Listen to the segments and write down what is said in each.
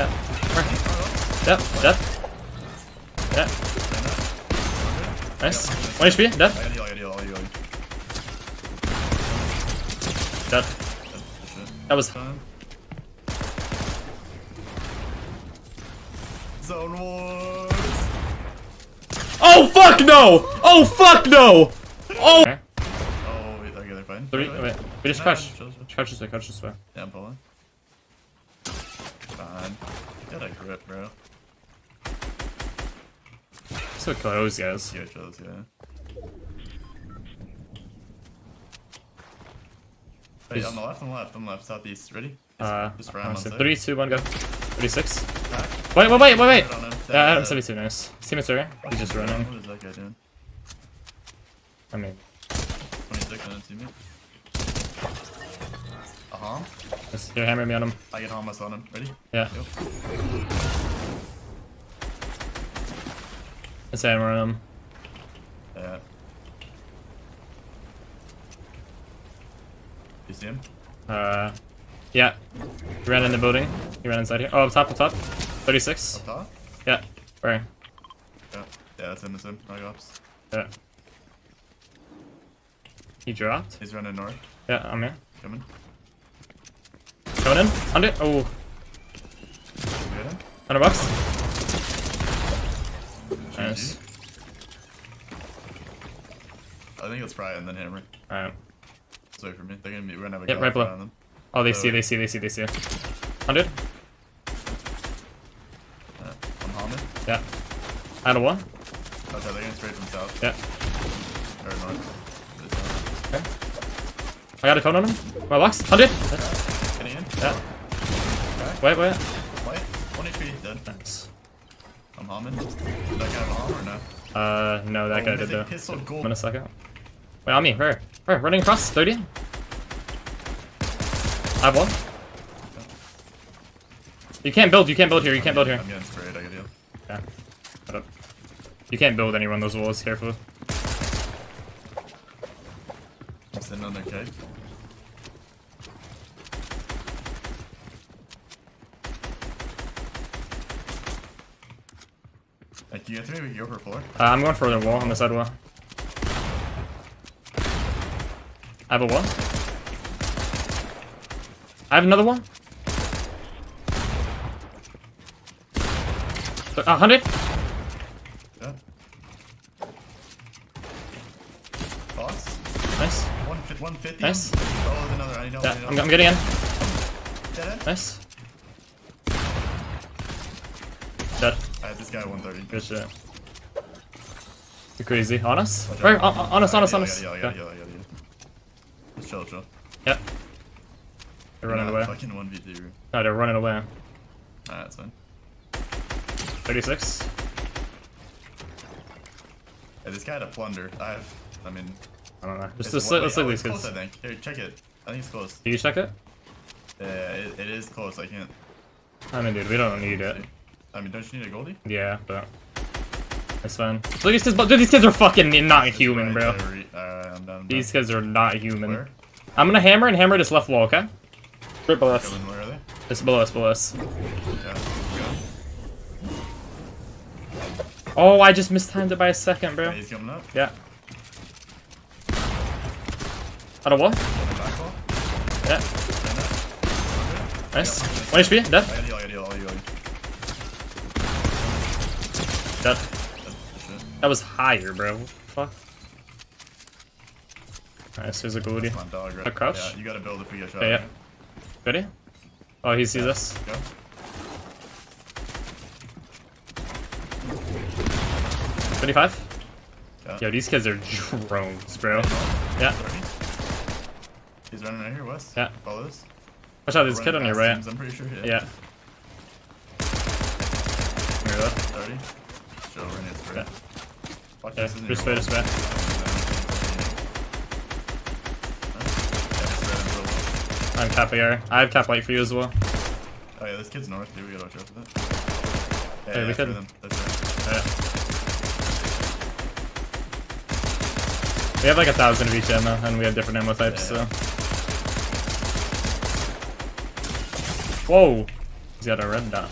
Yeah. Yep, dead. Yeah. Nice. 1 HP, dead. Dead. That was. Zone wars. Oh fuck no! Oh fuck no! Oh! Oh, wait, okay, they're fine. Three, Wait, we just crouch. Crouch this way, crouch this way. Yeah, I'm following. Fine. Get a grip, bro. So those guys. Yeah, chill, yeah. Wait, on the left, on the left, on the left, southeast. Ready? Just, Uh, just round on three, two, one, go. 36. Back. Wait, wait, wait, wait, wait! Yeah, Adam Uh, 72, nice. Team sorry. He's just running. What is that guy doing? I mean, 26 minutes, you mean? Uh-huh. Just here, hammer me on him. I get Hamas on him. Ready? Yeah. Go. Let's hammer on him. Yeah. You see him? Uh, yeah. He ran in the building. He ran inside here. Oh, up top, up top. 36. Up top? Yeah. Where? Yeah. Yeah, that's him, that's him. No ops. Yeah. He dropped. He's running north. Yeah, I'm here. Coming. Coming in. Under. Oh, You 100 bucks. Nice. I think it's Fry and then Hammer. Alright. It's wait for me. They're gonna be, we're gonna have a Yep, right below. on them. Oh, they Uh, see, they see, they see, they see. 100. Yeah. I'm Hammond. Yeah. Out of one. Okay, they're going straight from south. Yeah. Or north. Okay. I got a cone on him. My box. 100. Getting in. Yeah. Okay. Wait, wait. White. One HP. Dead. Nice. I'm Hammond. Did that guy have a Hamm or no? Uh, no, that Oh, guy did though. Pistol gold. I'm in a second. Wait, on me. Where? Where? Running across. 30. I have one. You can't build. You can't build here. You can't build here. I'm getting straight. I got heal. Yeah. Shut up. You can't build anywhere on those walls. Careful. I'm sitting on you get to can go for four. Uh, I'm going for the wall on the side wall. I have a wall. I have another one. A hundred. Yeah. Boss. Nice. 150. 150. Nice. Oh, another. I. Yeah. I'm, I'm getting in. Nice. Dead. I had this guy 130. Good shit. You crazy? On us? Where? On, on us, on us, on us. I got Yeah. heal, I. Just chill, chill. Yep. They're running away. Fucking 1v2. No, they're running away. Alright, that's fine. 36. Hey, this guy had a plunder. I have. I mean. I don't know. Just, just one- let's look at these close, kids. I think. Here, check it. I think it's close. Do you check it? Yeah, it, it is close. I can't. I mean, dude, we don't need it. I mean, don't you need a goldie? Yeah, but it's fine. Look at these kids. Dude, these kids are fucking not human, bro. Alright, uh, I'm done. I'm These kids are not human. Where? I'm gonna hammer and hammer this left wall, okay? Right below us. Where are they? It's below us, below us. Yeah. Oh, I just mistimed it by a second, bro. Yeah, he's coming up. Yeah. Out of wall? On the back wall. Yeah. Nice. One HP, dead. I got heal, I got heal, I got heal. Dead. That's the shit. That was higher, bro. Fuck. Nice, here's a goodie. Come on, dog. Right? A crouch? Yeah, you gotta build if we get shot. Yeah, yeah. Ready? Oh, he sees us. Go. 25? Yeah. Yo, these kids are drones, bro. Yeah. 30. He's running right here, West. Yeah. Follow this. Watch out, there's a kid on your right. teams, I'm pretty sure. Yeah. Yeah. Mirror that. 30. Joe running it straight. Fuck Yeah, this just wait, just wall. wait. Yeah, just right into the wall. I'm cap AR. I have cap light for you as well. Oh yeah, this kid's north, dude. We gotta watch out for that. Yeah, Hey, yeah, we could- them. That's right. Yeah. We have like a thousand of each ammo, and we have different ammo types, Yeah, so. Whoa! He's got a red dot.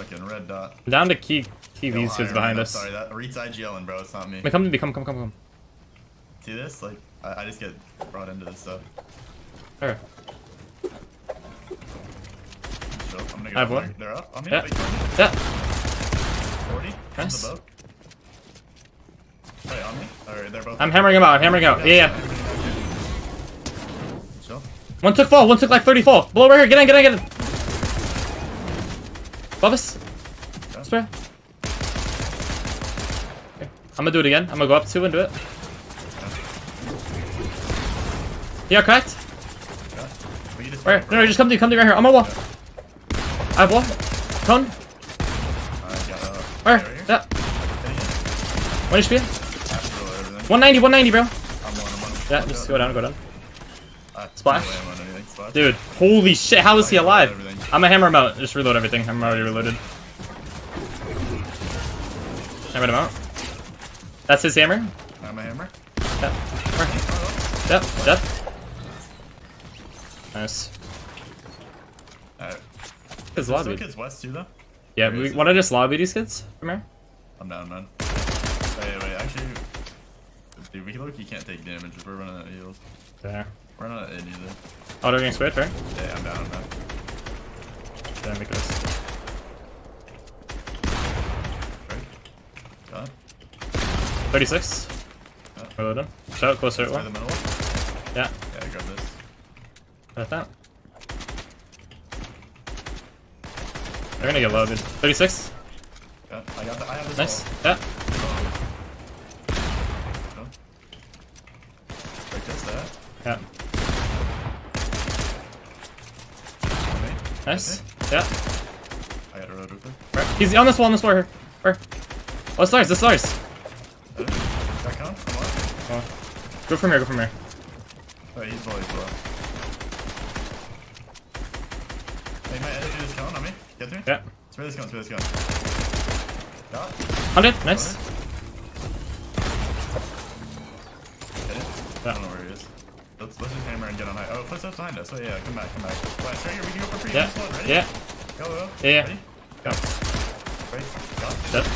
Fucking red dot. Down to key key these kids behind us. Sorry, that Reet's IGLing, bro. It's not me. Wait, come to me, come, come, come, come. See this? Like, I, I just get brought into this stuff. Here. So, I'm gonna go. I have one. They're- up. I'm Yeah. 40. Yeah. 40. Nice. The boat. Wait, on me? Alright, they're both. I'm hammering him out, I'm hammering out. Yeah, yeah. Chill. One took fall, one took like 30 fall. Blow right here, get in, get in, get in. Above us. Spray. Okay. I'm gonna do it again. I'm gonna go up two and do it. Yeah, cracked. Right, no, no, just come to you, come to you right here. I'm on wall. I have wall. Cone. Barrier. yeah. One HP. I have to roll everything. 190, 190, bro. Yeah, just go down, go down. Uh, Splash. no way I'm on anything. Splash. Dude, holy shit, how is he alive? I'm gonna hammer him out. Just reload everything. I'm already reloaded. Hammer him out. That's his hammer. I'm a hammer. Yep. Yep, yep. Nice. Alright. Still lobby. kids west too, though? Yeah, we wanna just lobby these kids from here? I'm down, man. Wait, wait, actually. Dude, we look, you can't take damage if we're running out of heals. There. We're not in either. Oh, they're getting squared, right? Yeah, I'm down, I'm down. Yeah, make this. Right? Got it? 36. Yeah. Reloaded. Shout closer at Try the one. middle one? Yeah, Yeah, grab this. like that. They're gonna get loaded. 36. Yeah, I got the, I have this Nice. wall. Yeah. Go. Break this, that. Yeah. Me. Nice. Yeah. I got a road with it. Right. He's on this wall, on this wall here. Where? Oh, stars, the stars. Back on? Come on. Oh. Go from here, go from here. Oh, he's below, he's below. Hey, might edit this cone on me. Get through? Yeah. Spray this cone, spray this cone. Got it? 100, nice. Hit it? Yeah. I don't know where he is. Let's, let's just hammer and get on high. Oh, footsteps behind us. Oh, yeah, come back, come back. Right, straight here, we can go for free. Yeah. One, ready? Yeah. Go, go. Yeah. Ready? Go. Right. Got it. Dead.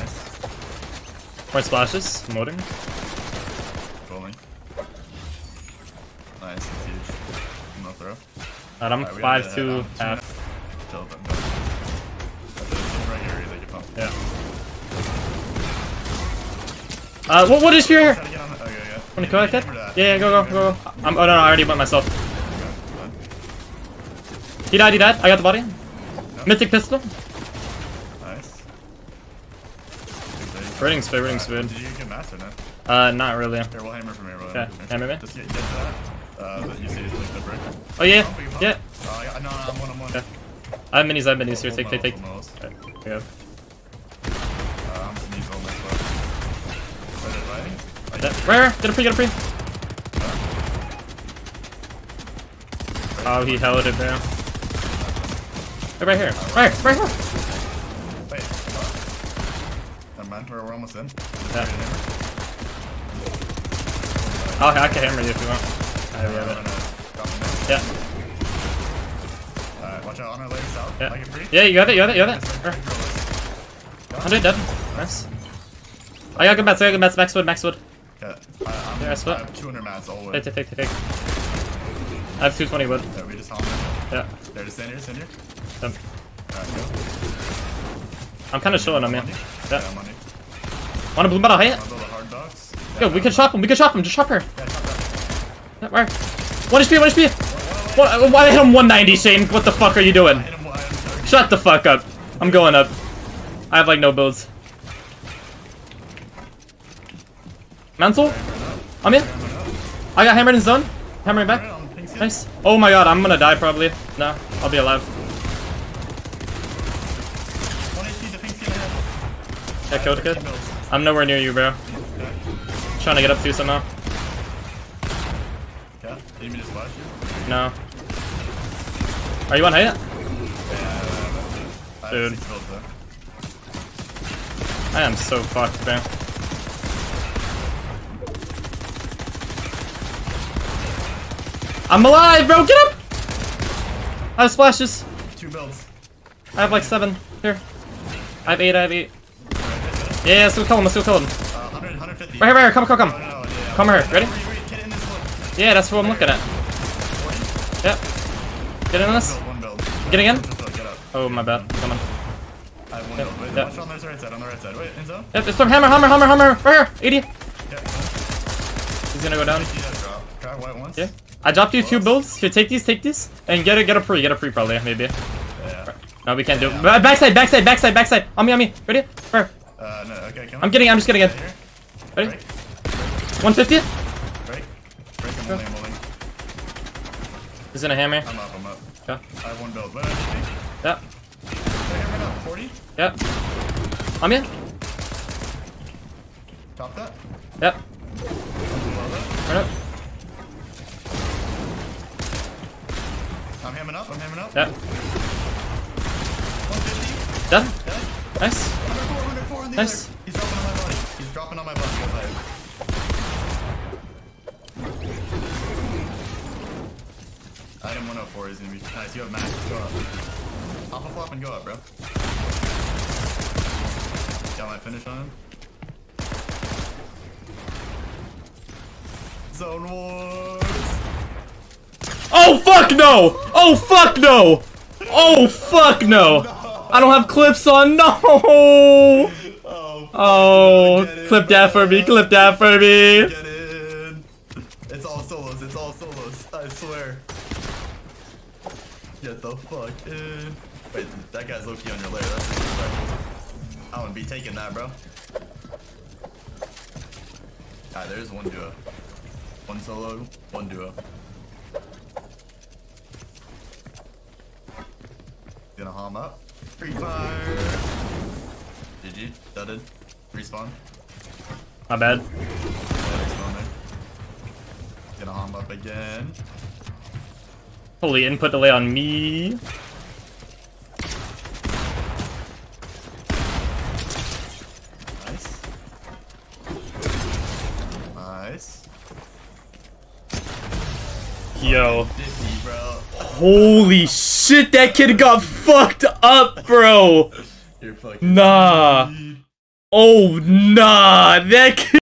Nice. More splashes. Molding. Rolling. Nice, that's huge. No throw. Alright, I'm Alright, we gotta 5 get that 2 down. Two half. minutes. Chill, but no. That's it, it's right here, they can pump. Yeah. Uh, what, what is here? Try to get on the, oh, yeah, yeah. Wanna go like that? Yeah, yeah, go, go, go, go. I'm, oh no, no, I already went myself. He died, he died. I got the body. Mythic pistol. Nice. Rating speed, rating speed. Did you get mass or not? Uh, not really. Here, we'll hammer from here. We'll Okay, hammer from hammer here. me. Just get, get that. Uh, that you see is like the brick. Oh yeah, Pump, we can pump. yeah. Oh, yeah, no, no, I'm one, I'm one. Okay. I have minis, I have minis here. Take, take, take. here we go. Uh. Yeah, Where? Get a pre, get a pre. Oh, he held it, man. Hey, right here. Right, here, right here. Wait? Never mind, we're, almost in. Yeah. Oh, I can hammer you if you want. I Uh, have it. gonna drop him in. Yeah, Alright, watch out on our legs south. yeah. Like free. Yeah, you got it, you got it, you got it. Just Here. like, drill this. 100 dead. Nice. I got good mats, I got good mats. Max wood, max wood. Okay, I, I'm, Yeah, I have 200 mats all the way. Take, take, take, take, take. I have 220 wood. Yeah, we just in. Yeah. There, just stand here, stand here. Um, Alright, go. I'm kind of showing him, yeah. Yeah. Yeah, money. Want a blue metal hit? I'll a hard. Yo, we can chop him, we can chop him, just chop her. Yeah, chop. Yeah, Where? 1 HP, 1 HP. What, why hit him 190, Shane? What the fuck are you doing? Him while I'm targeting. Shut the fuck up. I'm going up. I have like no builds. Mantle? I'm here. I got hammered in zone. Hammering back. Nice. Oh my god, I'm gonna die probably. No, I'll be alive. 1 HP, the pink skin ahead. Yeah, killed kid. I'm nowhere near you, bro. Trying to get up to you somehow. You? No. Are you on? Yeah, have Dude. I am so fucked, man. I'm alive, bro. Get up. I have splashes. Two builds. I have like seven. Here. I have eight, I have eight. Yeah, yeah, still kill him, still kill him. Uh, 100, 150. Right here, right here, come, come, come. No, no, no, yeah. Come here, ready? Wait, wait, get in this one. Yeah, that's what I'm looking at. Yep. Get in this. Build, one build. Get again. Get. Oh, my bad. Come on. I have one Yep, build. Wait, yep. watch on the right side, on the right side. Wait, in zone? Yep, it's some hammer, hammer, hammer, hammer. Right here. 80. Yeah. He's gonna go down. Drop. Crack white once. Yeah. I dropped you two builds. Here, take these, take these. And get a, get a pre, get a pre probably, maybe. Yeah. No, we can't do it. Ba- Backside, backside, backside, backside. On me, on me. Ready? Where? Uh, no, okay, I'm getting, I'm just getting it. Ready? Break. 150. Break. Break, I'm holding, I'm holding. He's in a hammer. I'm up, I'm up. Yeah. I have one build. Wait, I think. Yep. Wait, hammer down. 40? Yep. On me. Top that. Yep. Right up. I'm hamming up, I'm hamming up. Yep. 150. Done. Dead. Nice. 104, 104 in the Nice. other. He's dropping on my body. He's dropping on my body. Item 104 is gonna be nice. You have max. Go up. Hop a flop and go up, bro. Got my finish on him. Zone wars. Oh fuck no! Oh fuck no! Oh fuck no! I don't have clips on. No! Oh, Oh, clip that for me. Clip that for me. Get in. It's all solos. It's all solos. I swear. Get the fuck in. Wait, that guy's low key on your layer. That's disrespectful. I wouldn't be taking that, bro. Alright, there's one duo. One solo, one duo. Gonna harm up. Free fire. Respawn. My bad. Yeah, respawn there. Gonna harm up again. Holy input delay on me. Nice. Nice. Yo. 50, bro. Shit, that kid got fucked up, bro. You're fucking. Nah. Oh, nah. That kid.